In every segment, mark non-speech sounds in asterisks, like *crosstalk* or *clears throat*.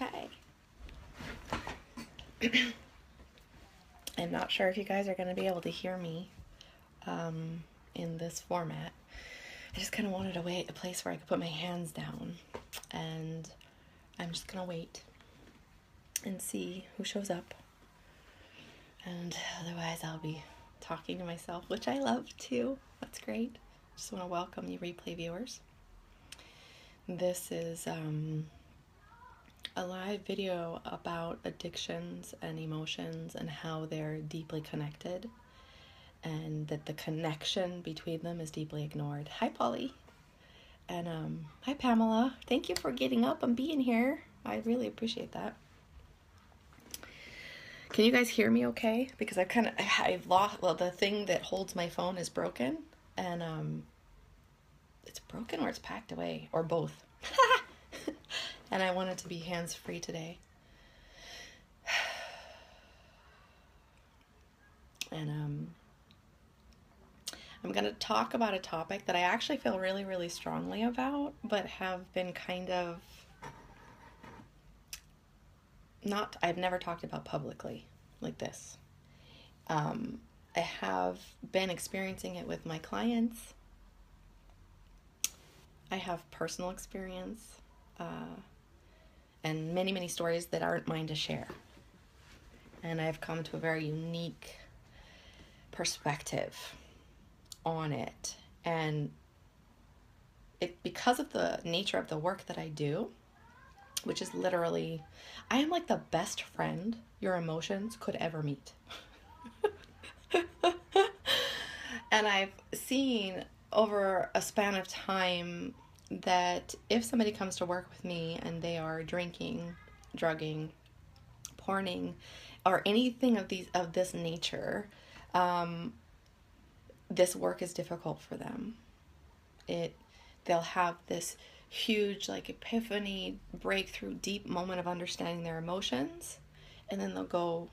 Okay. I'm not sure if you guys are going to be able to hear me um, in this format. I just kind of wanted a way, a place where I could put my hands down, and I'm just gonna wait and see who shows up. And otherwise, I'll be talking to myself, which I love too. That's great. Just want to welcome you, replay viewers. This is um, a live video about addictions and emotions and how they're deeply connected and that the connection between them is deeply ignored. Hi, Polly. And um, hi, Pamela. Thank you for getting up and being here. I really appreciate that. Can you guys hear me okay? Because I've kind of, I've lost, well, the thing that holds my phone is broken. And um, it's broken or it's packed away, or both. And I wanted to be hands free today. *sighs* And um, I'm going to talk about a topic that I actually feel really, really strongly about, but have been kind of not, I've never talked about publicly like this. Um, I have been experiencing it with my clients. I have personal experience uh, and many, many stories that aren't mine to share. And I've come to a very unique perspective on it and it because of the nature of the work that I do which is literally I am like the best friend your emotions could ever meet. *laughs* and I've seen over a span of time that if somebody comes to work with me and they are drinking, drugging, porning, or anything of these of this nature, um, this work is difficult for them. It they'll have this huge like epiphany, breakthrough, deep moment of understanding their emotions, and then they'll go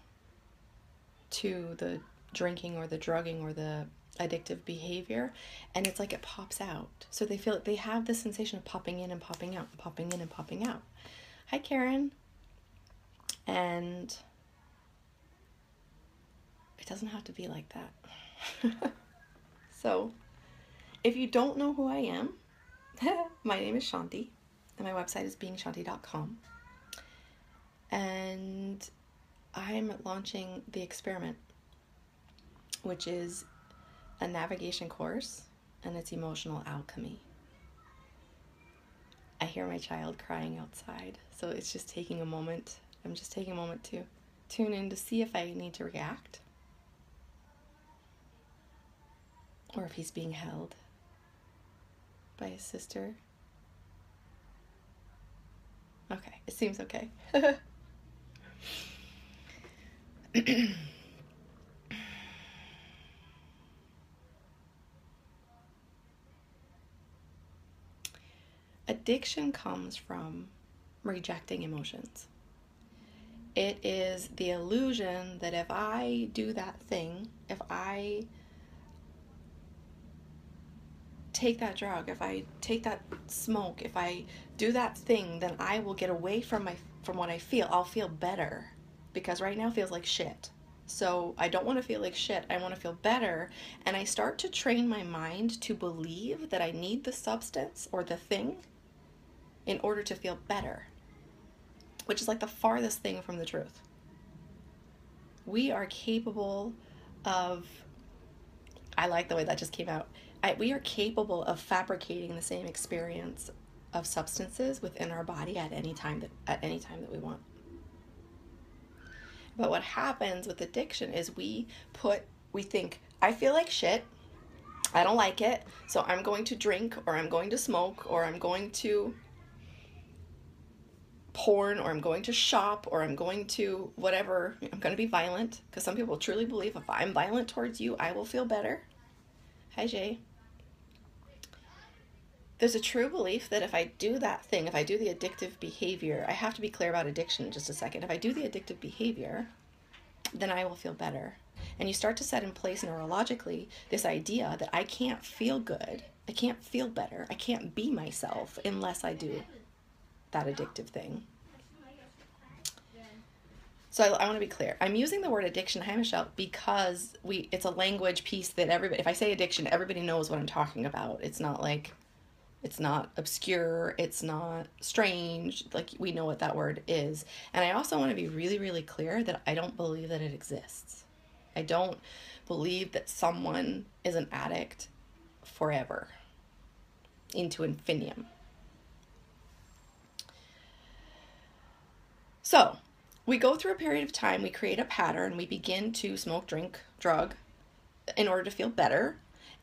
to the drinking or the drugging or the addictive behavior and it's like it pops out. So they feel they have this sensation of popping in and popping out, and popping in and popping out. Hi Karen. And it doesn't have to be like that. *laughs* So, if you don't know who I am, *laughs* my name is Shanti, and my website is beingshanti.com. And I'm launching the experiment, which is a navigation course and it's emotional alchemy. I hear my child crying outside, so it's just taking a moment. I'm just taking a moment to tune in to see if I need to react or if he's being held by his sister. Okay, it seems okay. *laughs* *clears throat* Addiction comes from rejecting emotions. It is the illusion that if I do that thing, if I take that drug, if I take that smoke, if I do that thing, then I will get away from my from what I feel. I'll feel better because right now feels like shit. So I don't want to feel like shit. I want to feel better. And I start to train my mind to believe that I need the substance or the thing in order to feel better, which is like the farthest thing from the truth. We are capable of, I like the way that just came out. I, we are capable of fabricating the same experience of substances within our body at any time that at any time that we want. But what happens with addiction is we put we think I feel like shit. I don't like it, so I'm going to drink or I'm going to smoke or I'm going to porn or I'm going to shop or I'm going to whatever. I'm going to be violent because some people truly believe if I'm violent towards you, I will feel better. Hi Jay there's a true belief that if I do that thing, if I do the addictive behavior, I have to be clear about addiction in just a second. If I do the addictive behavior, then I will feel better. And you start to set in place neurologically this idea that I can't feel good, I can't feel better, I can't be myself unless I do that addictive thing. So I, I want to be clear. I'm using the word addiction, hi Michelle, because we it's a language piece that everybody. If I say addiction, everybody knows what I'm talking about. It's not like, it's not obscure. It's not strange. Like we know what that word is. And I also want to be really, really clear that I don't believe that it exists. I don't believe that someone is an addict forever into infinitum. So, we go through a period of time, we create a pattern, we begin to smoke, drink, drug in order to feel better.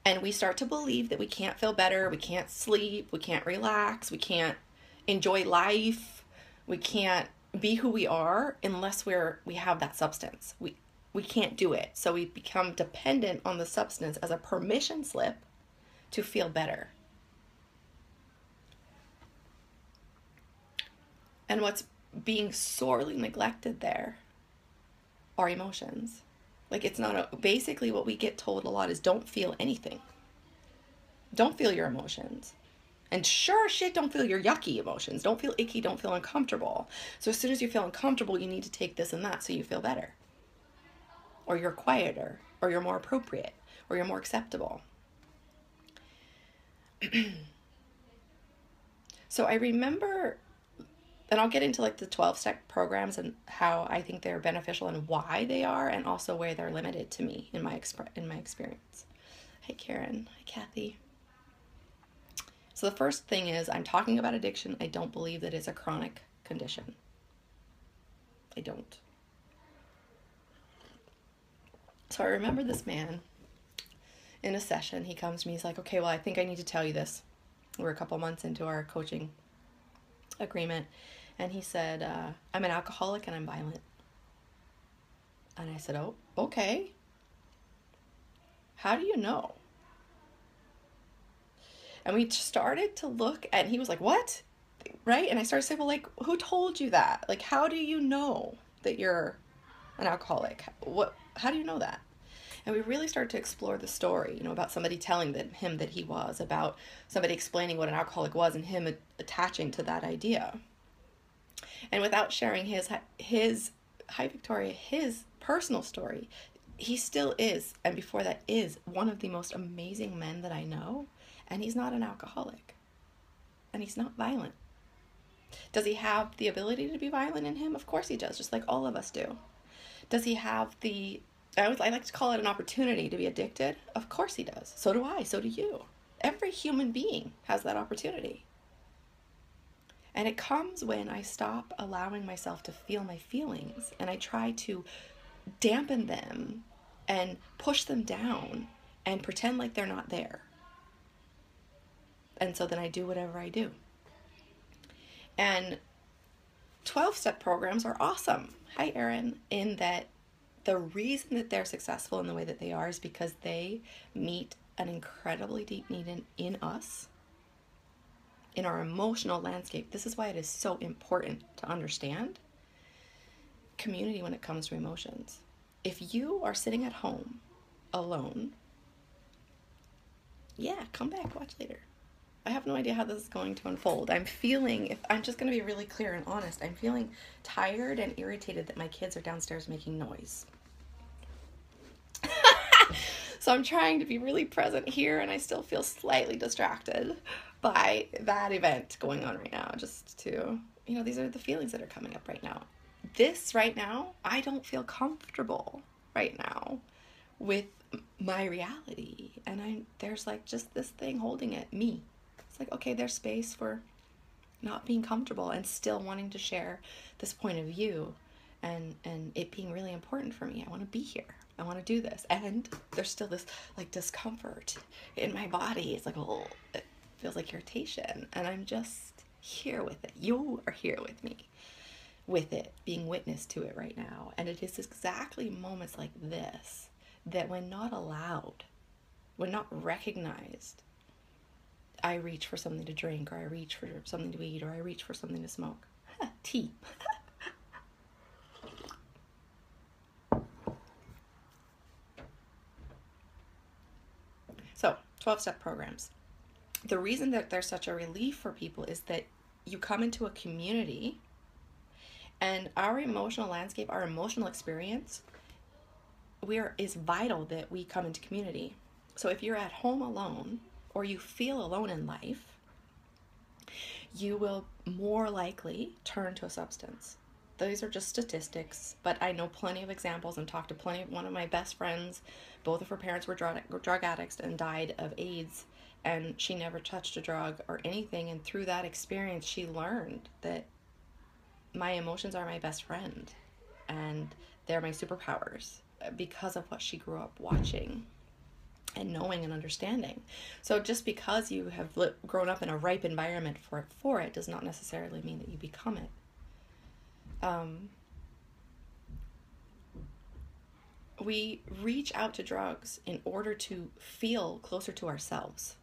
And we start to believe that we can't feel better, we can't sleep, we can't relax, we can't enjoy life, we can't be who we are unless we're we have that substance. We we can't do it. So we become dependent on the substance as a permission slip to feel better. And what's being sorely neglected there are emotions. Like it's not a, basically what we get told a lot is don't feel anything. Don't feel your emotions. And sure shit, don't feel your yucky emotions. Don't feel icky, don't feel uncomfortable. So as soon as you feel uncomfortable, you need to take this and that so you feel better. Or you're quieter, or you're more appropriate, or you're more acceptable. *clears throat* so I remember and I'll get into like the 12 step programs and how I think they're beneficial and why they are and also where they're limited to me in my exp- in my experience. Hey Karen, hi Kathy. So the first thing is I'm talking about addiction. I don't believe that it's a chronic condition. I don't. So I remember this man in a session. He comes to me, he's like, okay, well, I think I need to tell you this. We're a couple months into our coaching agreement. And he said, uh, I'm an alcoholic and I'm violent. And I said, Oh, okay. How do you know? And we started to look, and he was like, What? Right? And I started to say, Well, like, who told you that? Like, how do you know that you're an alcoholic? What? How do you know that? And we really started to explore the story, you know, about somebody telling him that he was, about somebody explaining what an alcoholic was, and him attaching to that idea. And without sharing his his hi Victoria his personal story, he still is, and before that is one of the most amazing men that I know, and he's not an alcoholic, and he's not violent. Does he have the ability to be violent in him? Of course he does, just like all of us do. Does he have the I, would, I like to call it an opportunity to be addicted. Of course he does. So do I. So do you. Every human being has that opportunity. And it comes when I stop allowing myself to feel my feelings and I try to dampen them and push them down and pretend like they're not there. And so then I do whatever I do. And 12 step programs are awesome. Hi, Erin, in that the reason that they're successful in the way that they are is because they meet an incredibly deep need in, in us, in our emotional landscape. This is why it is so important to understand community when it comes to emotions. If you are sitting at home alone, yeah, come back, watch later. I have no idea how this is going to unfold. I'm feeling, if I'm just going to be really clear and honest, I'm feeling tired and irritated that my kids are downstairs making noise. *laughs* so I'm trying to be really present here and I still feel slightly distracted by that event going on right now. Just to, you know, these are the feelings that are coming up right now. This right now, I don't feel comfortable right now with my reality. And I there's like just this thing holding it, me. It's like, okay, there's space for not being comfortable and still wanting to share this point of view and and it being really important for me. I want to be here. I want to do this. And there's still this like discomfort in my body. It's like, oh, feels like irritation. And I'm just here with it. You are here with me, with it, being witness to it right now. And it is exactly moments like this that, when not allowed, when not recognized, I reach for something to drink, or I reach for something to eat, or I reach for something to smoke. *laughs* Tea. *laughs* So, 12 step programs. The reason that they're such a relief for people is that you come into a community And our emotional landscape, our emotional experience, we are, is vital that we come into community. So if you're at home alone or you feel alone in life, you will more likely turn to a substance. These are just statistics, but I know plenty of examples and talked to plenty of one of my best friends. Both of her parents were drug, drug addicts and died of AIDS, and she never touched a drug or anything. And through that experience, she learned that my emotions are my best friend and they're my superpowers because of what she grew up watching and knowing and understanding. So just because you have li- grown up in a ripe environment for it, for it does not necessarily mean that you become it. Um, we reach out to drugs in order to feel closer to ourselves.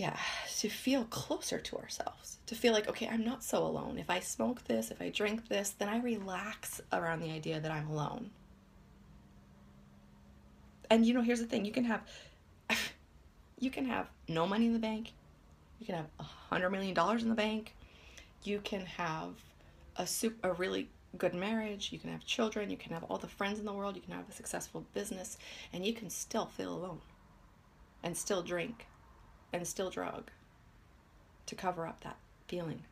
Yeah, to feel closer to ourselves. To feel like, okay, I'm not so alone. If I smoke this, if I drink this, then I relax around the idea that I'm alone and you know here's the thing you can have *laughs* you can have no money in the bank you can have a hundred million dollars in the bank you can have a super a really good marriage you can have children you can have all the friends in the world you can have a successful business and you can still feel alone and still drink and still drug to cover up that feeling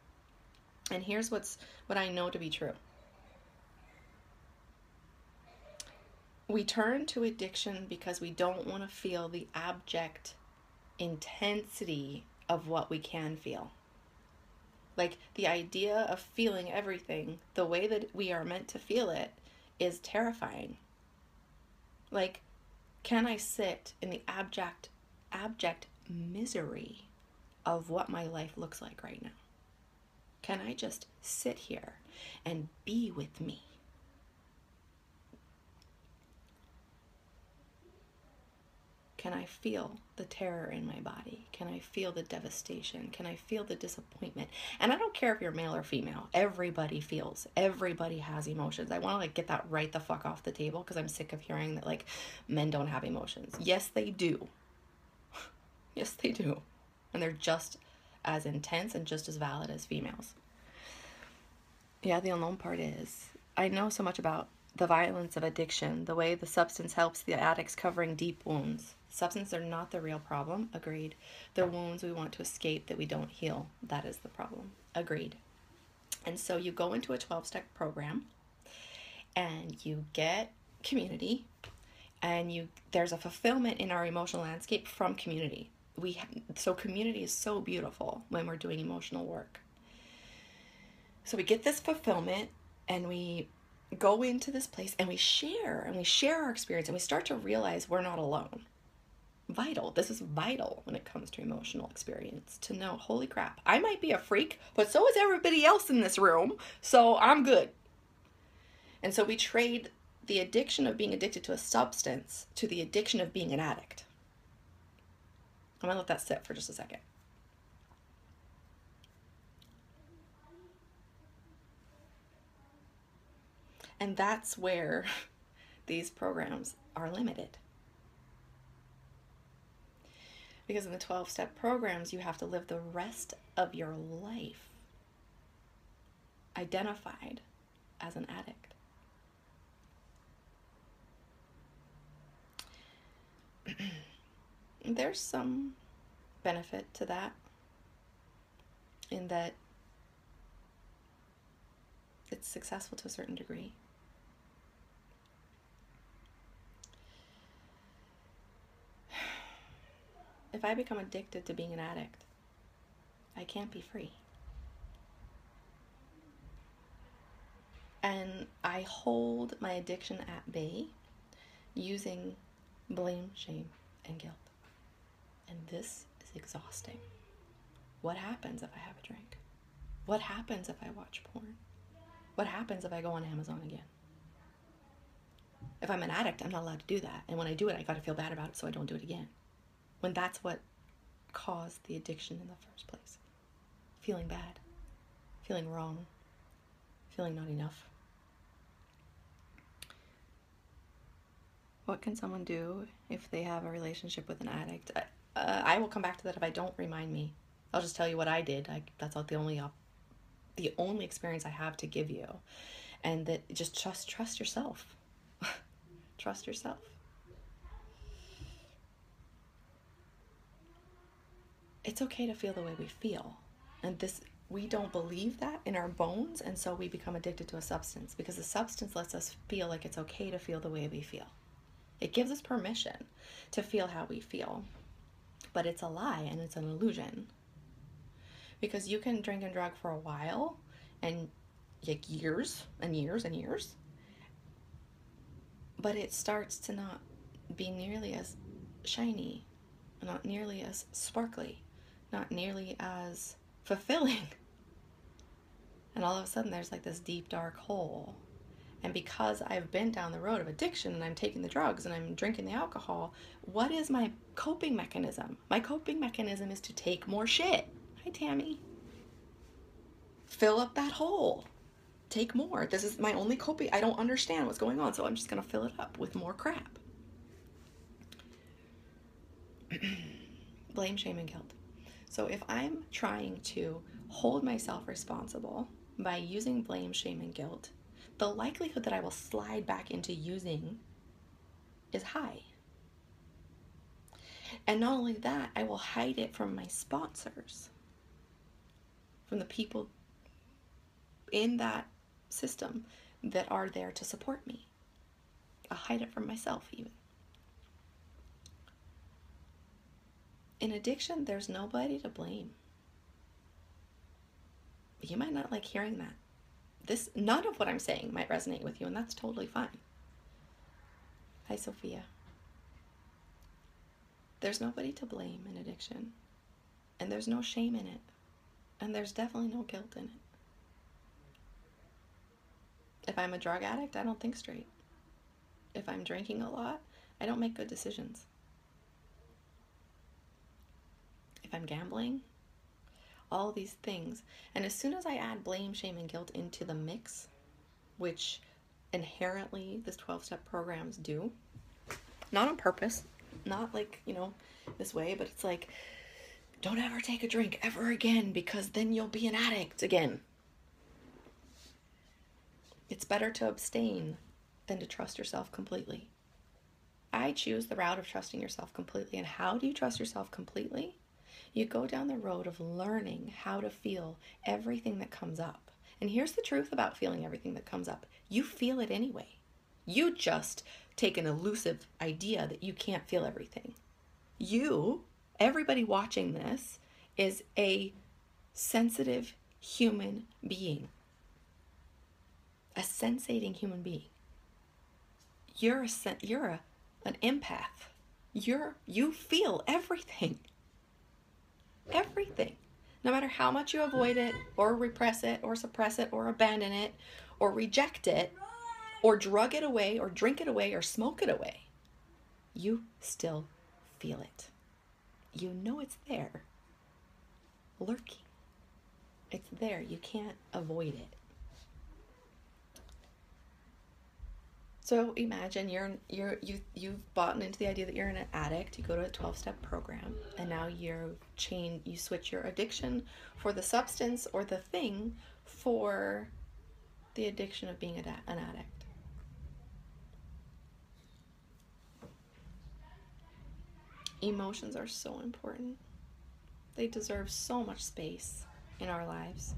and here's what's what i know to be true we turn to addiction because we don't want to feel the abject intensity of what we can feel. Like the idea of feeling everything the way that we are meant to feel it is terrifying. Like, can I sit in the abject, abject misery of what my life looks like right now? Can I just sit here and be with me? Can I feel the terror in my body? Can I feel the devastation? Can I feel the disappointment? And I don't care if you're male or female. Everybody feels. Everybody has emotions. I want to like get that right the fuck off the table because I'm sick of hearing that like men don't have emotions. Yes, they do. Yes, they do. And they're just as intense and just as valid as females. Yeah, the unknown part is I know so much about the violence of addiction, the way the substance helps the addicts covering deep wounds. Substances are not the real problem, agreed. The wounds we want to escape that we don't heal, that is the problem, agreed. And so you go into a 12 step program and you get community and you there's a fulfillment in our emotional landscape from community. We so community is so beautiful when we're doing emotional work. So we get this fulfillment and we go into this place and we share and we share our experience and we start to realize we're not alone. Vital. This is vital when it comes to emotional experience to know, holy crap, I might be a freak, but so is everybody else in this room, so I'm good. And so we trade the addiction of being addicted to a substance to the addiction of being an addict. I'm gonna let that sit for just a second. And that's where *laughs* these programs are limited. Because in the 12 step programs, you have to live the rest of your life identified as an addict. *clears throat* There's some benefit to that, in that it's successful to a certain degree. *sighs* if I become addicted to being an addict, I can't be free. And I hold my addiction at bay using blame, shame, and guilt. And this is exhausting. What happens if I have a drink? What happens if I watch porn? What happens if I go on Amazon again? If I'm an addict, I'm not allowed to do that. And when I do it, I got to feel bad about it so I don't do it again when that's what caused the addiction in the first place. Feeling bad, feeling wrong, feeling not enough. What can someone do if they have a relationship with an addict? I, uh, I will come back to that if I don't remind me. I'll just tell you what I did. I, that's not the only op- the only experience I have to give you. And that just trust trust yourself. *laughs* trust yourself. It's okay to feel the way we feel. And this we don't believe that in our bones and so we become addicted to a substance because the substance lets us feel like it's okay to feel the way we feel. It gives us permission to feel how we feel. But it's a lie and it's an illusion. Because you can drink and drug for a while and like years and years and years. But it starts to not be nearly as shiny, not nearly as sparkly, not nearly as fulfilling. *laughs* And all of a sudden, there's like this deep, dark hole. And because I've been down the road of addiction and I'm taking the drugs and I'm drinking the alcohol, what is my coping mechanism? My coping mechanism is to take more shit. Hi, Tammy. Fill up that hole. Take more. This is my only coping. I don't understand what's going on, so I'm just going to fill it up with more crap. *clears throat* Blame, shame, and guilt. So if I'm trying to hold myself responsible by using blame, shame, and guilt, the likelihood that I will slide back into using is high. And not only that, I will hide it from my sponsors, from the people in that system that are there to support me. I'll hide it from myself, even. In addiction, there's nobody to blame. You might not like hearing that. This none of what I'm saying might resonate with you, and that's totally fine. Hi, Sophia. There's nobody to blame in addiction, and there's no shame in it, and there's definitely no guilt in it. If I'm a drug addict, I don't think straight. If I'm drinking a lot, I don't make good decisions. if I'm gambling, all these things. And as soon as I add blame, shame, and guilt into the mix, which inherently this 12 step programs do, not on purpose, not like, you know, this way, but it's like, don't ever take a drink ever again because then you'll be an addict again. It's better to abstain than to trust yourself completely. I choose the route of trusting yourself completely. And how do you trust yourself completely? You go down the road of learning how to feel everything that comes up. And here's the truth about feeling everything that comes up you feel it anyway. You just take an elusive idea that you can't feel everything. You, everybody watching this, is a sensitive human being, a sensating human being. You're a you're a, an empath. You're you feel everything everything. No matter how much you avoid it, or repress it, or suppress it, or abandon it, or reject it, or drug it away, or drink it away, or smoke it away, you still feel it. You know it's there, lurking. It's there. You can't avoid it. So imagine you're you're you you've bought into the idea that you're an addict. You go to a 12-step program and now you're chain you switch your addiction for the substance or the thing for the addiction of being an addict. Emotions are so important. They deserve so much space in our lives.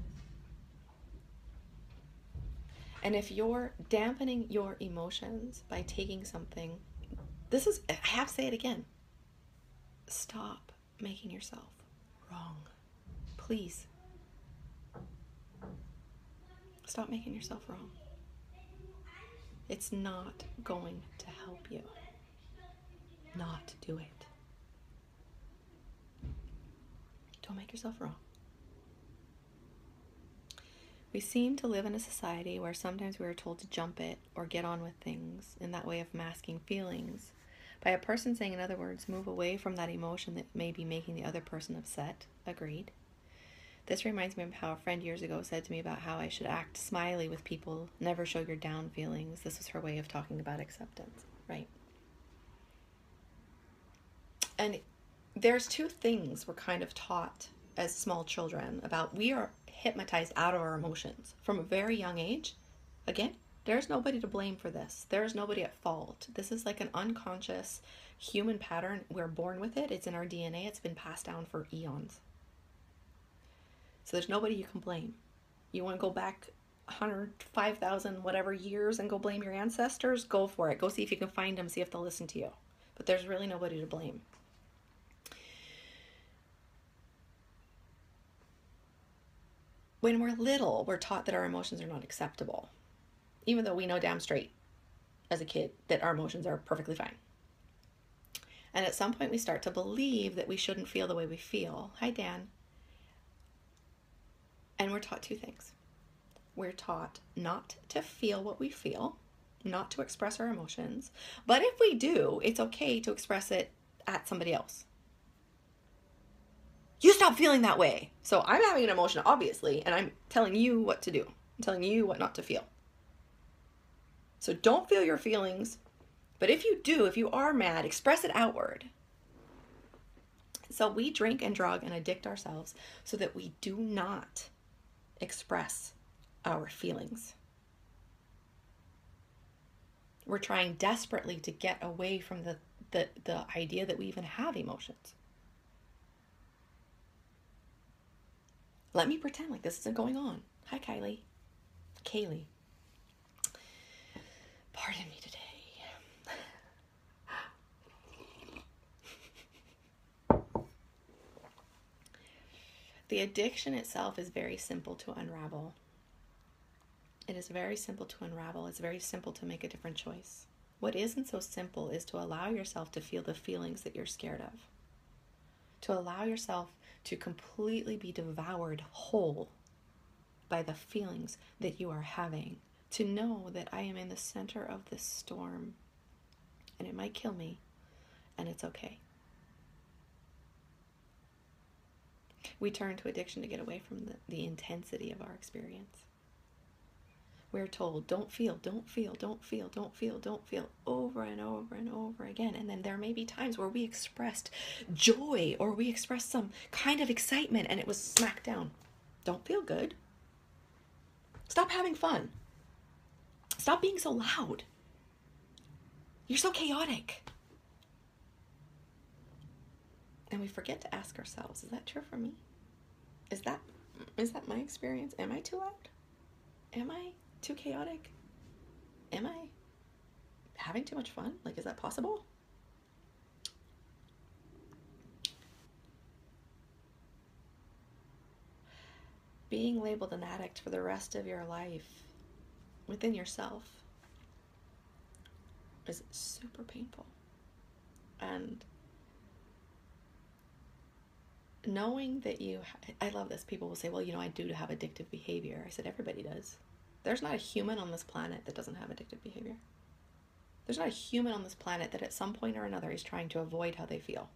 And if you're dampening your emotions by taking something, this is, I have to say it again stop making yourself wrong. Please. Stop making yourself wrong. It's not going to help you. Not do it. Don't make yourself wrong. We seem to live in a society where sometimes we are told to jump it or get on with things in that way of masking feelings. By a person saying, in other words, move away from that emotion that may be making the other person upset. Agreed. This reminds me of how a friend years ago said to me about how I should act smiley with people, never show your down feelings. This was her way of talking about acceptance, right? And there's two things we're kind of taught as small children about we are hypnotized out of our emotions from a very young age. Again, there's nobody to blame for this. There's nobody at fault. This is like an unconscious human pattern. We're born with it, it's in our DNA, it's been passed down for eons. So there's nobody you can blame. You want to go back 100, 5,000, whatever years and go blame your ancestors? Go for it. Go see if you can find them, see if they'll listen to you. But there's really nobody to blame. When we're little, we're taught that our emotions are not acceptable, even though we know damn straight as a kid that our emotions are perfectly fine. And at some point, we start to believe that we shouldn't feel the way we feel. Hi, Dan. And we're taught two things we're taught not to feel what we feel, not to express our emotions. But if we do, it's okay to express it at somebody else. You stop feeling that way. So I'm having an emotion, obviously, and I'm telling you what to do. I'm telling you what not to feel. So don't feel your feelings. But if you do, if you are mad, express it outward. So we drink and drug and addict ourselves so that we do not express our feelings. We're trying desperately to get away from the, the, the idea that we even have emotions. Let me pretend like this isn't going on. Hi, Kylie. Kaylee. Pardon me today. the addiction itself is very simple to unravel. It is very simple to unravel. It's very simple to make a different choice. What isn't so simple is to allow yourself to feel the feelings that you're scared of. To allow yourself to completely be devoured whole by the feelings that you are having. To know that I am in the center of this storm and it might kill me and it's okay. We turn to addiction to get away from the, the intensity of our experience we're told don't feel, don't feel, don't feel, don't feel, don't feel over and over and over again. And then there may be times where we expressed joy or we expressed some kind of excitement and it was smacked down. Don't feel good. Stop having fun. Stop being so loud. You're so chaotic. And we forget to ask ourselves, is that true for me? Is that is that my experience? Am I too loud? Am I too chaotic? Am I having too much fun? Like, is that possible? Being labeled an addict for the rest of your life within yourself is super painful. And knowing that you, I love this. People will say, well, you know, I do have addictive behavior. I said, everybody does. There's not a human on this planet that doesn't have addictive behavior. There's not a human on this planet that at some point or another is trying to avoid how they feel.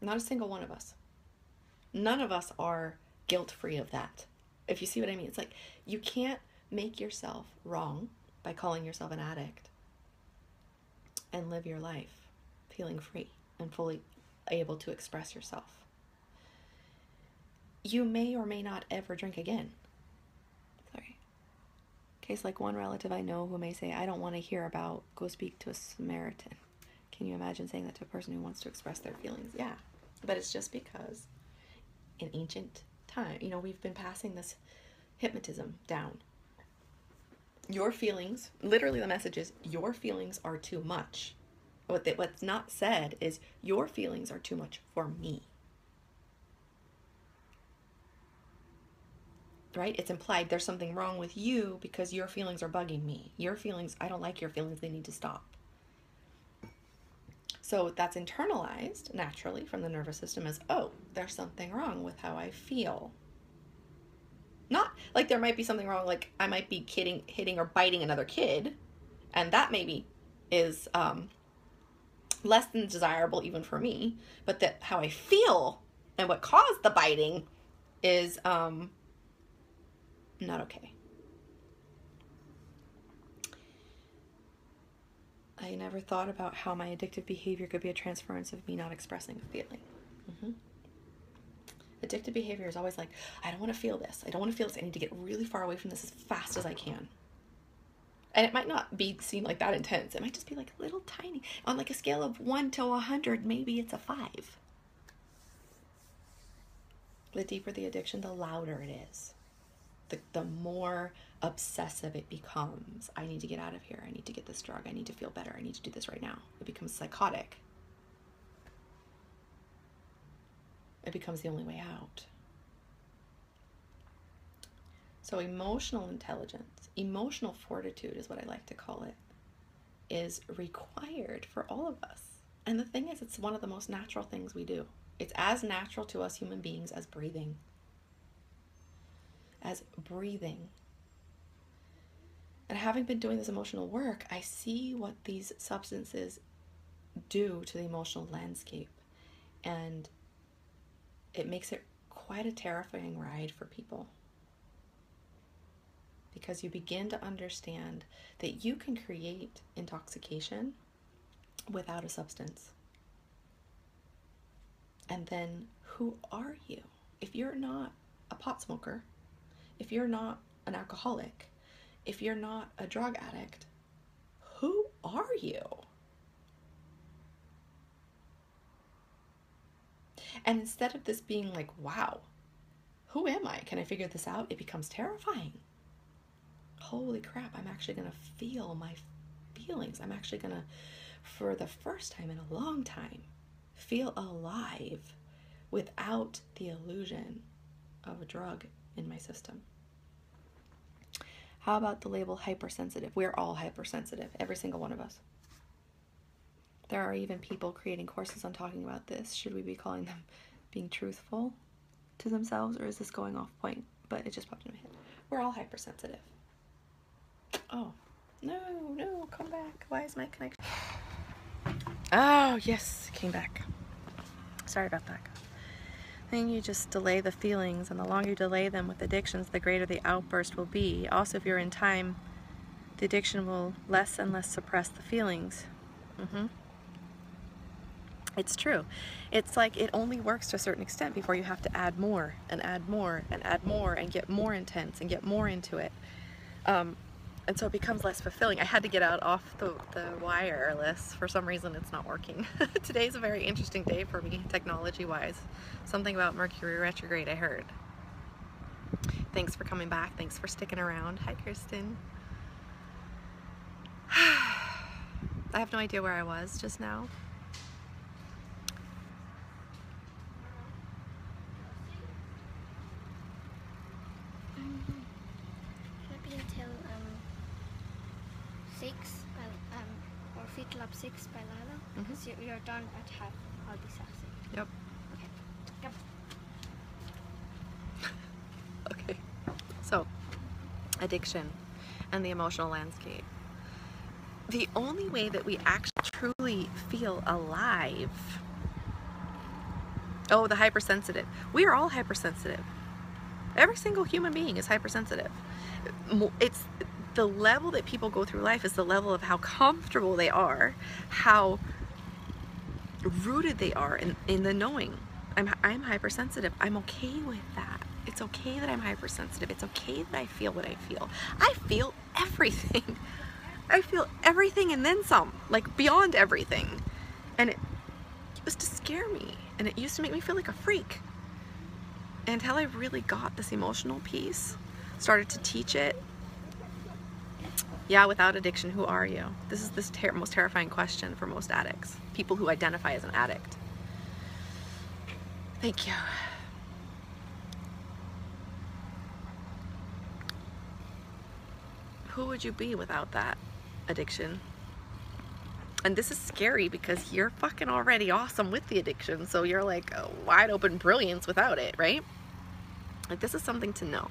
Not a single one of us. None of us are guilt free of that. If you see what I mean, it's like you can't make yourself wrong by calling yourself an addict and live your life feeling free and fully able to express yourself you may or may not ever drink again. Sorry. Case like one relative I know who may say, I don't want to hear about go speak to a Samaritan. Can you imagine saying that to a person who wants to express their feelings? Yeah. But it's just because in ancient time, you know, we've been passing this hypnotism down. Your feelings, literally the message is your feelings are too much. What they, what's not said is your feelings are too much for me. Right? It's implied there's something wrong with you because your feelings are bugging me. Your feelings, I don't like your feelings, they need to stop. So that's internalized naturally from the nervous system as, oh, there's something wrong with how I feel. Not like there might be something wrong, like I might be kidding, hitting or biting another kid, and that maybe is um, less than desirable even for me, but that how I feel and what caused the biting is um, not okay. I never thought about how my addictive behavior could be a transference of me not expressing a feeling. Mm-hmm. Addictive behavior is always like, I don't want to feel this. I don't want to feel this. I need to get really far away from this as fast as I can. And it might not be seen like that intense. It might just be like a little tiny. On like a scale of one to a hundred, maybe it's a five. The deeper the addiction, the louder it is. The, the more obsessive it becomes. I need to get out of here. I need to get this drug. I need to feel better. I need to do this right now. It becomes psychotic. It becomes the only way out. So, emotional intelligence, emotional fortitude is what I like to call it, is required for all of us. And the thing is, it's one of the most natural things we do. It's as natural to us human beings as breathing. As breathing. And having been doing this emotional work, I see what these substances do to the emotional landscape. And it makes it quite a terrifying ride for people. Because you begin to understand that you can create intoxication without a substance. And then, who are you? If you're not a pot smoker, if you're not an alcoholic, if you're not a drug addict, who are you? And instead of this being like, wow, who am I? Can I figure this out? It becomes terrifying. Holy crap, I'm actually going to feel my feelings. I'm actually going to, for the first time in a long time, feel alive without the illusion of a drug in my system. How about the label hypersensitive? We're all hypersensitive, every single one of us. There are even people creating courses on talking about this. Should we be calling them being truthful to themselves or is this going off point? But it just popped in my head. We're all hypersensitive. Oh, no, no, come back. Why is my connection? *sighs* Oh, yes, came back. Sorry about that. I think you just delay the feelings, and the longer you delay them with addictions, the greater the outburst will be. Also, if you're in time, the addiction will less and less suppress the feelings. Mm-hmm. It's true. It's like it only works to a certain extent before you have to add more and add more and add more and get more intense and get more into it. Um, and so it becomes less fulfilling. I had to get out off the, the wireless. For some reason, it's not working. *laughs* Today's a very interesting day for me, technology-wise. Something about Mercury retrograde I heard. Thanks for coming back. Thanks for sticking around. Hi, Kristen. *sighs* I have no idea where I was just now. Club 6 by Lala mm-hmm. because mm -hmm. you're done at half I'll be sassy. Yep. Okay. Yep. okay. So, addiction and the emotional landscape. The only way that we actually truly feel alive. Oh, the hypersensitive. We are all hypersensitive. Every single human being is hypersensitive. It's the level that people go through life is the level of how comfortable they are, how rooted they are in, in the knowing. I'm, I'm hypersensitive. I'm okay with that. It's okay that I'm hypersensitive. It's okay that I feel what I feel. I feel everything. *laughs* I feel everything and then some, like beyond everything. And it used to scare me. And it used to make me feel like a freak. Until I really got this emotional piece, started to teach it, yeah, without addiction, who are you? This is the ter most terrifying question for most addicts, people who identify as an addict. Thank you. Who would you be without that addiction? And this is scary because you're fucking already awesome with the addiction. So you're like wide open brilliance without it, right? Like this is something to know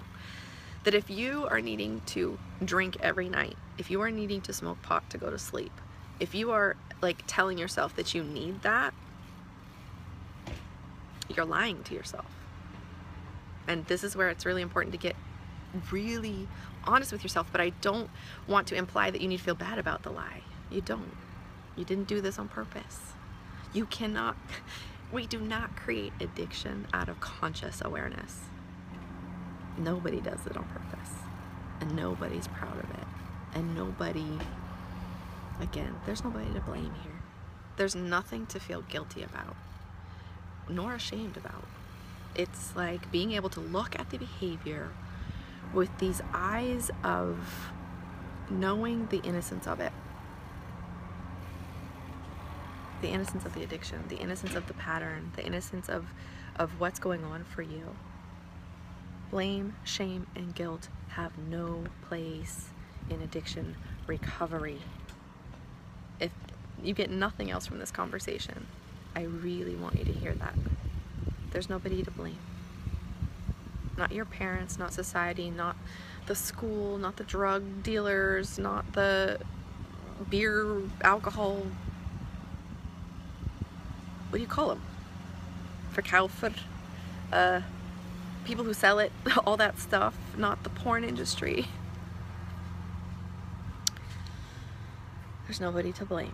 that if you are needing to drink every night, if you are needing to smoke pot to go to sleep, if you are like telling yourself that you need that, you're lying to yourself. And this is where it's really important to get really honest with yourself, but I don't want to imply that you need to feel bad about the lie. You don't. You didn't do this on purpose. You cannot *laughs* we do not create addiction out of conscious awareness. Nobody does it on purpose. And nobody's proud of it. And nobody, again, there's nobody to blame here. There's nothing to feel guilty about, nor ashamed about. It's like being able to look at the behavior with these eyes of knowing the innocence of it the innocence of the addiction, the innocence of the pattern, the innocence of, of what's going on for you. Blame, shame, and guilt have no place in addiction recovery. If you get nothing else from this conversation, I really want you to hear that. There's nobody to blame. Not your parents, not society, not the school, not the drug dealers, not the beer, alcohol what do you call them? Verkaufer, uh, people who sell it, *laughs* all that stuff, not the porn industry. There's nobody to blame.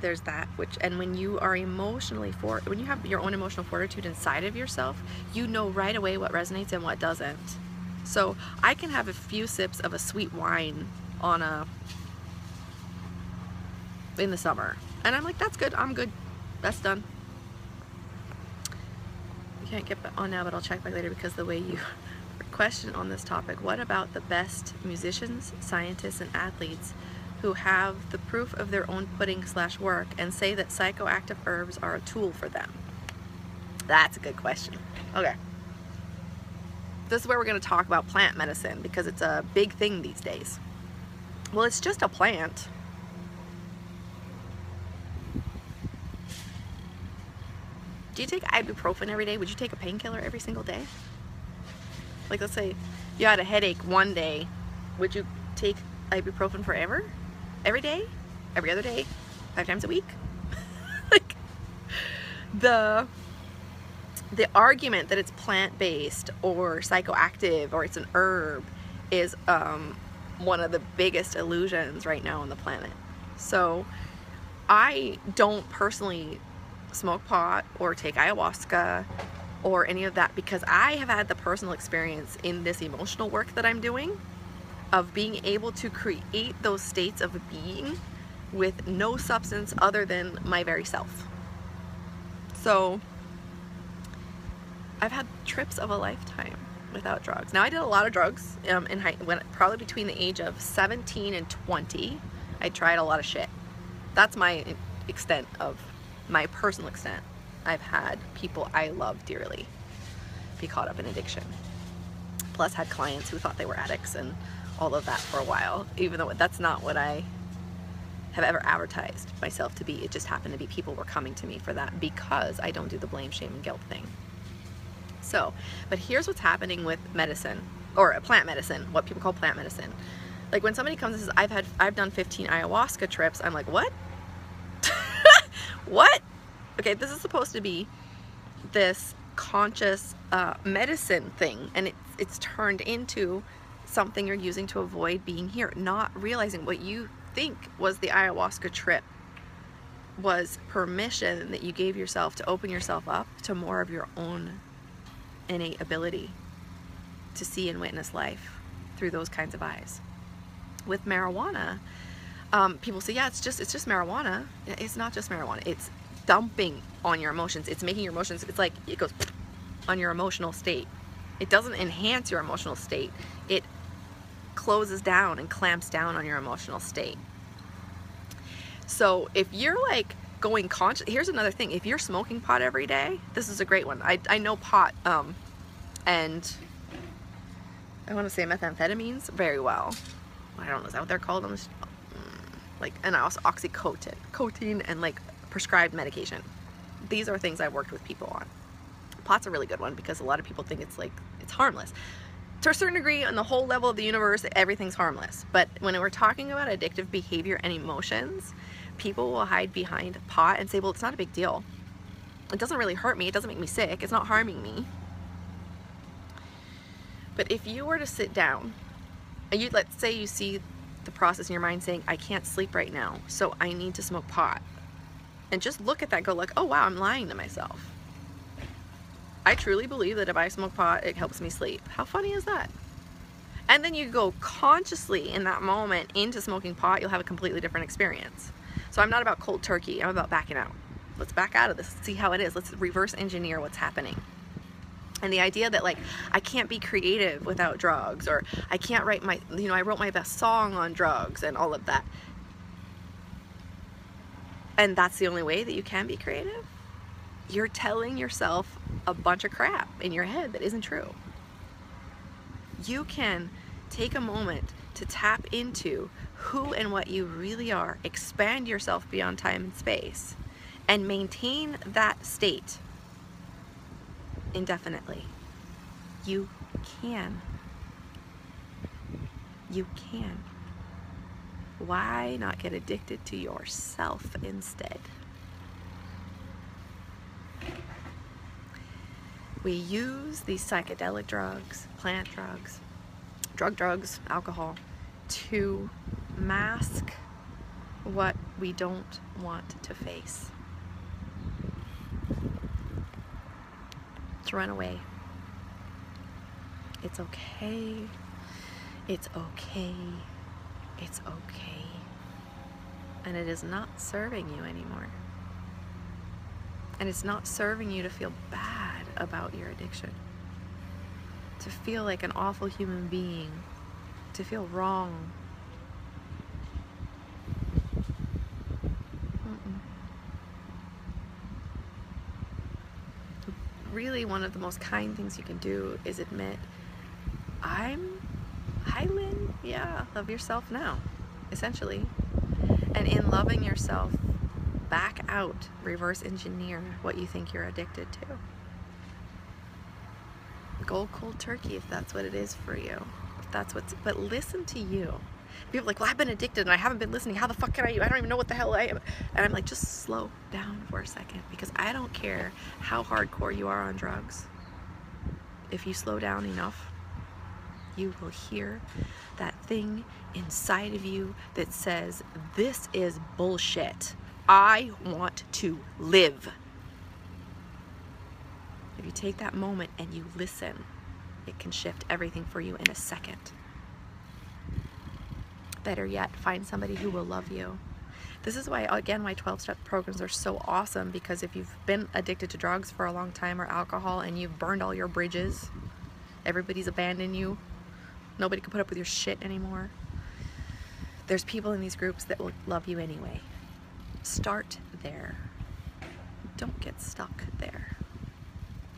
There's that, which, and when you are emotionally for, when you have your own emotional fortitude inside of yourself, you know right away what resonates and what doesn't. So I can have a few sips of a sweet wine on a in the summer and I'm like, that's good. I'm good. That's done. I can't get on now, but I'll check back later because the way you *laughs* question on this topic, what about the best musicians, scientists, and athletes who have the proof of their own pudding slash work and say that psychoactive herbs are a tool for them? That's a good question. Okay. This is where we're going to talk about plant medicine because it's a big thing these days. Well, it's just a plant. do you take ibuprofen every day? Would you take a painkiller every single day? Like let's say you had a headache one day, would you take ibuprofen forever? Every day? Every other day? Five times a week? *laughs* like the the argument that it's plant-based or psychoactive or it's an herb is um, one of the biggest illusions right now on the planet. So I don't personally smoke pot or take ayahuasca or any of that because I have had the personal experience in this emotional work that I'm doing of being able to create those states of being with no substance other than my very self. So I've had trips of a lifetime without drugs. Now I did a lot of drugs um, in high, when probably between the age of 17 and 20. I tried a lot of shit. That's my extent of my personal extent, I've had people I love dearly be caught up in addiction. Plus had clients who thought they were addicts and all of that for a while, even though that's not what I have ever advertised myself to be. It just happened to be people were coming to me for that because I don't do the blame, shame, and guilt thing. So, but here's what's happening with medicine, or plant medicine, what people call plant medicine. Like when somebody comes and says, I've had, I've done 15 ayahuasca trips, I'm like, what? *laughs* what? Okay, this is supposed to be this conscious uh, medicine thing, and it's, it's turned into something you're using to avoid being here, not realizing what you think was the ayahuasca trip was permission that you gave yourself to open yourself up to more of your own innate ability to see and witness life through those kinds of eyes. With marijuana, um, people say, yeah, it's just it's just marijuana. It's not just marijuana. It's dumping on your emotions. It's making your emotions. It's like it goes on your emotional state. It doesn't enhance your emotional state. It closes down and clamps down on your emotional state. So if you're like going conscious, here's another thing. If you're smoking pot every day, this is a great one. I, I know pot um, and I want to say methamphetamines very well. I don't know, is that what they're called? like and also oxycodone codeine and like prescribed medication these are things I've worked with people on pot's a really good one because a lot of people think it's like it's harmless to a certain degree on the whole level of the universe everything's harmless but when we're talking about addictive behavior and emotions people will hide behind pot and say well it's not a big deal it doesn't really hurt me it doesn't make me sick it's not harming me but if you were to sit down and you let's say you see the process in your mind saying, I can't sleep right now, so I need to smoke pot. and just look at that go like, oh wow, I'm lying to myself. I truly believe that if I smoke pot, it helps me sleep. How funny is that? And then you go consciously in that moment into smoking pot, you'll have a completely different experience. So I'm not about cold turkey, I'm about backing out. Let's back out of this, Let's see how it is. Let's reverse engineer what's happening. And the idea that like I can't be creative without drugs or I can't write my you know I wrote my best song on drugs and all of that. And that's the only way that you can be creative. You're telling yourself a bunch of crap in your head that isn't true. You can take a moment to tap into who and what you really are, expand yourself beyond time and space, and maintain that state indefinitely. You can. You can. Why not get addicted to yourself instead? We use these psychedelic drugs, plant drugs, drug drugs, alcohol, to mask what we don't want to face. To run away. It's okay. It's okay. It's okay. And it is not serving you anymore. And it's not serving you to feel bad about your addiction. To feel like an awful human being. To feel wrong. Really, one of the most kind things you can do is admit, I'm Hyland, yeah, love yourself now, essentially. And in loving yourself, back out, reverse engineer what you think you're addicted to. Go cold turkey if that's what it is for you. If that's what's, but listen to you. People like, well, I've been addicted and I haven't been listening. How the fuck can I? I don't even know what the hell I am. And I'm like, just slow down for a second because I don't care how hardcore you are on drugs. If you slow down enough, you will hear that thing inside of you that says, This is bullshit. I want to live. You take that moment and you listen, it can shift everything for you in a second. Better yet, find somebody who will love you. This is why, again, my 12 step programs are so awesome because if you've been addicted to drugs for a long time or alcohol and you've burned all your bridges, everybody's abandoned you, Nobody can put up with your shit anymore. There's people in these groups that will love you anyway. Start there. Don't get stuck there.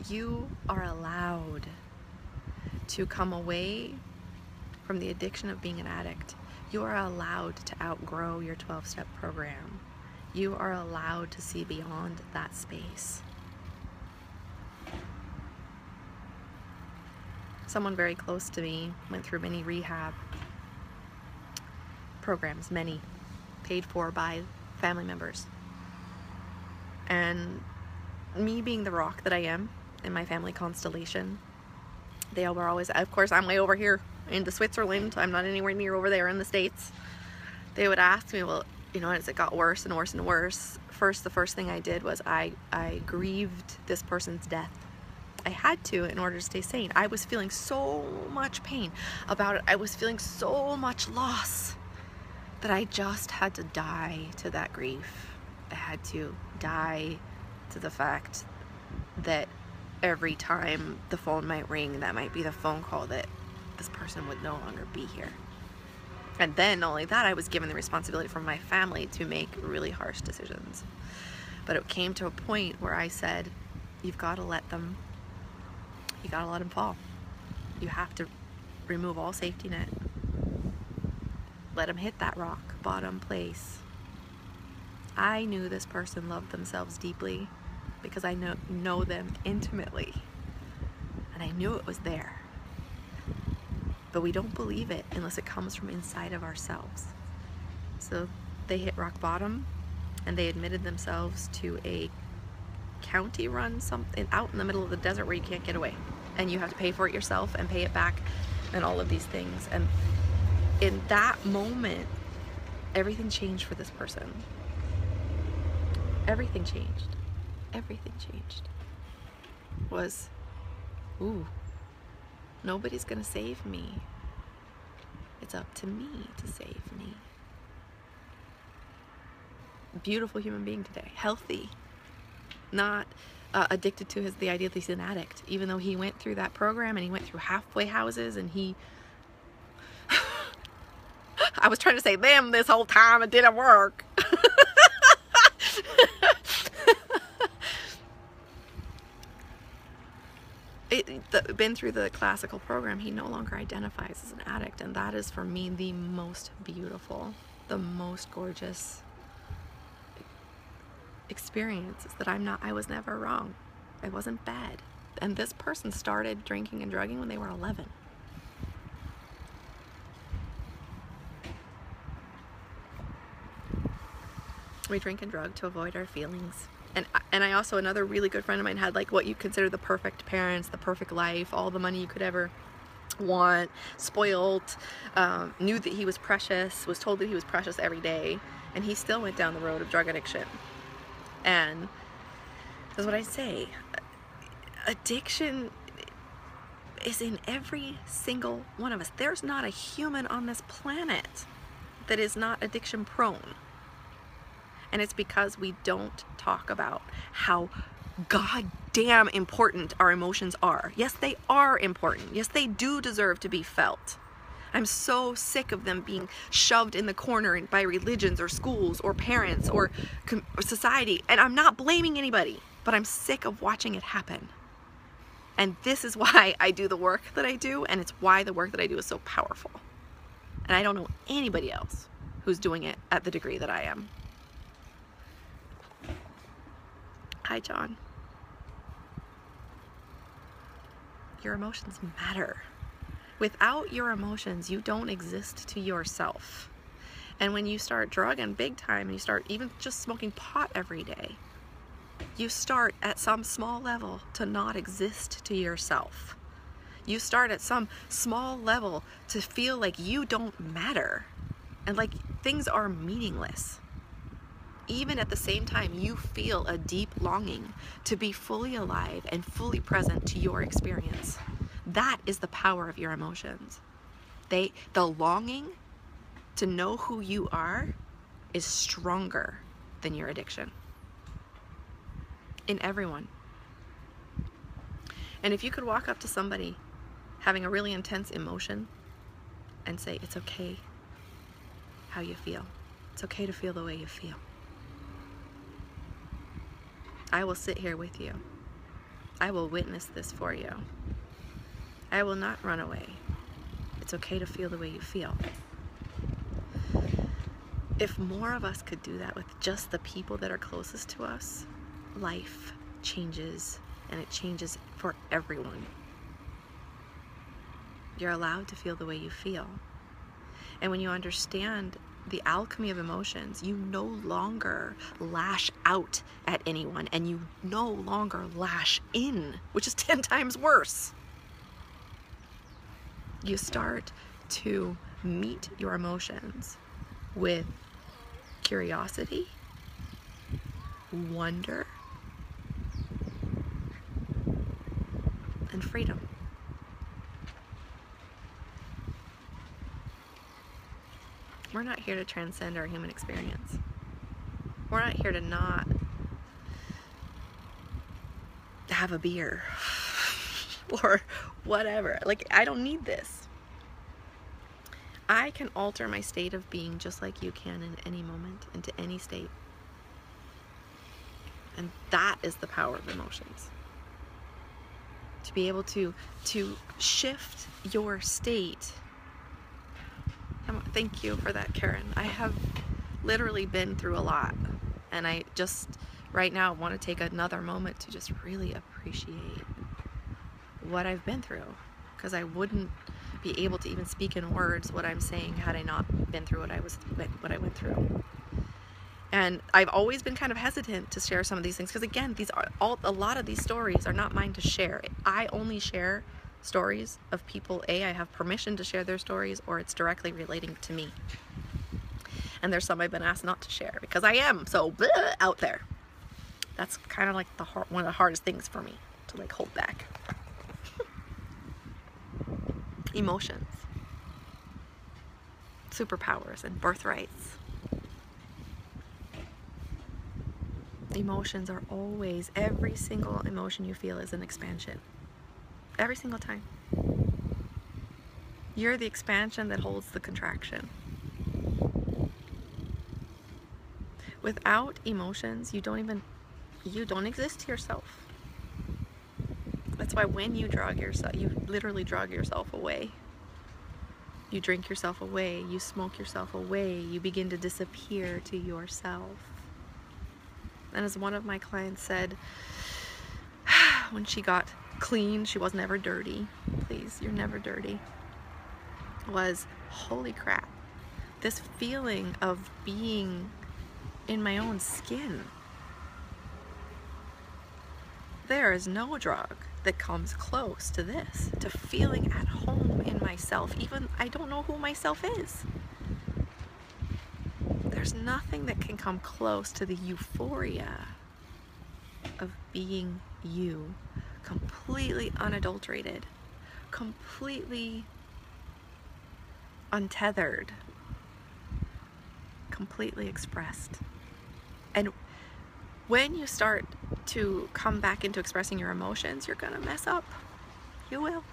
You are allowed to come away from the addiction of being an addict. You are allowed to outgrow your 12 step program. You are allowed to see beyond that space. someone very close to me went through many rehab programs, many paid for by family members. And me being the rock that I am in my family constellation, they were always, of course, I'm way over here into Switzerland. I'm not anywhere near over there in the States. They would ask me, well, you know, as it got worse and worse and worse, first, the first thing I did was I, I grieved this person's death I had to in order to stay sane. I was feeling so much pain about it. I was feeling so much loss that I just had to die to that grief. I had to die to the fact that every time the phone might ring, that might be the phone call that this person would no longer be here. And then, not only that, I was given the responsibility from my family to make really harsh decisions. But it came to a point where I said, You've got to let them you gotta let them fall. You have to remove all safety net. Let them hit that rock bottom place. I knew this person loved themselves deeply because I know, know them intimately. And I knew it was there. But we don't believe it unless it comes from inside of ourselves. So they hit rock bottom and they admitted themselves to a county run something out in the middle of the desert where you can't get away and you have to pay for it yourself and pay it back and all of these things and in that moment everything changed for this person everything changed. Everything changed. Was, ooh, nobody's gonna save me. It's up to me to save me. Beautiful human being today, healthy, not uh, addicted to his the idea that he's an addict. Even though he went through that program and he went through halfway houses and he *sighs* I was trying to say them this whole time. It didn't work. *laughs* the, been through the classical program, he no longer identifies as an addict, and that is for me the most beautiful, the most gorgeous experience. Is that I'm not, I was never wrong. I wasn't bad. And this person started drinking and drugging when they were 11. we drink and drug to avoid our feelings. And, and I also, another really good friend of mine had like what you consider the perfect parents, the perfect life, all the money you could ever want, spoiled, um, knew that he was precious, was told that he was precious every day, and he still went down the road of drug addiction. And that's what I say. Addiction is in every single one of us. There's not a human on this planet that is not addiction prone. And it's because we don't talk about how goddamn important our emotions are. Yes, they are important. Yes, they do deserve to be felt. I'm so sick of them being shoved in the corner by religions or schools or parents or, or society. And I'm not blaming anybody, but I'm sick of watching it happen. And this is why I do the work that I do, and it's why the work that I do is so powerful. And I don't know anybody else who's doing it at the degree that I am. Hi, John. Your emotions matter. Without your emotions, you don't exist to yourself. And when you start drugging big time and you start even just smoking pot every day, you start at some small level to not exist to yourself. You start at some small level to feel like you don't matter and like things are meaningless even at the same time you feel a deep longing to be fully alive and fully present to your experience. That is the power of your emotions. They the longing to know who you are is stronger than your addiction. In everyone. And if you could walk up to somebody having a really intense emotion and say, It's okay how you feel. It's okay to feel the way you feel. I will sit here with you. I will witness this for you. I will not run away. It's okay to feel the way you feel. If more of us could do that with just the people that are closest to us, life changes and it changes for everyone. You're allowed to feel the way you feel. And when you understand the alchemy of emotions, you no longer lash out at anyone and you no longer lash in, which is *laughs* 10 times worse. You start to meet your emotions with curiosity, wonder, and freedom. We're not here to transcend our human experience. We're not here to not have a beer *laughs* or whatever. Like, I don't need this. I can alter my state of being just like you can in any moment, into any state. And that is the power of emotions. To be able to to shift your state Thank you for that, Karen. I have literally been through a lot, and I just right now want to take another moment to just really appreciate what I've been through because I wouldn't be able to even speak in words what I'm saying had I not been through what I was what I went through. And I've always been kind of hesitant to share some of these things because again, these are all a lot of these stories are not mine to share. I only share stories of people, A, I have permission to share their stories, or it's directly relating to me. And there's some I've been asked not to share because I am so bleh, out there. That's kind of like the hard, one of the hardest things for me to like hold back. *laughs* Emotions, superpowers, and birthrights. Emotions are always, every single emotion you feel is an expansion. Every single time. You're the expansion that holds the contraction. Without emotions, you don't even, you don't exist to yourself. That's why when you drug yourself, you literally drug yourself away. You drink yourself away, you smoke yourself away, you begin to disappear to yourself. And as one of my clients said, *sighs* when she got clean, she was never dirty. Please, you're never dirty. Was holy crap. This feeling of being in my own skin. There is no drug that comes close to this, to feeling at home in myself. Even I don't know who myself is. There's nothing that can come close to the euphoria of being you, completely unadulterated, completely untethered, completely expressed. And when you start to come back into expressing your emotions, you're going to mess up. You will.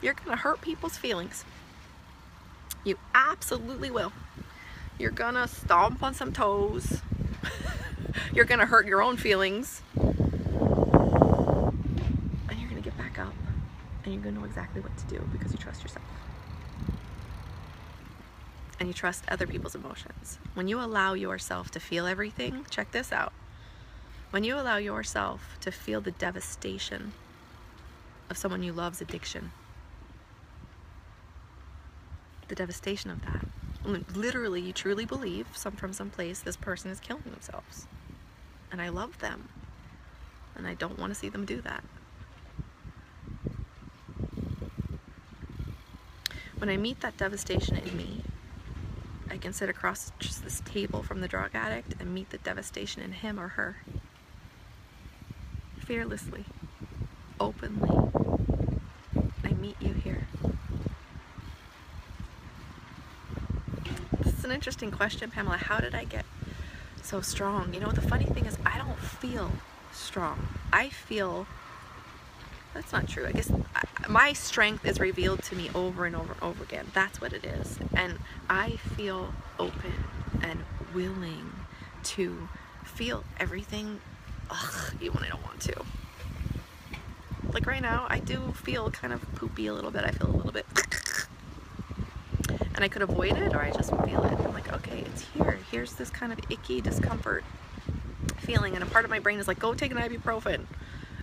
You're going to hurt people's feelings. You absolutely will. You're going to stomp on some toes. *laughs* you're going to hurt your own feelings. And you're going to get back up. And you're to know exactly what to do because you trust yourself and you trust other people's emotions. When you allow yourself to feel everything, check this out. When you allow yourself to feel the devastation of someone you love's addiction, the devastation of that. Literally, you truly believe some from some place this person is killing themselves. And I love them. And I don't want to see them do that. When I meet that devastation in me, I can sit across just this table from the drug addict and meet the devastation in him or her. Fearlessly, openly, I meet you here. This is an interesting question, Pamela. How did I get so strong? You know, the funny thing is, I don't feel strong. I feel that's not true. I guess my strength is revealed to me over and over and over again. That's what it is. And I feel open and willing to feel everything ugh, even when I don't want to. Like right now, I do feel kind of poopy a little bit. I feel a little bit. And I could avoid it or I just feel it. I'm like, okay, it's here. Here's this kind of icky discomfort feeling. And a part of my brain is like, go take an ibuprofen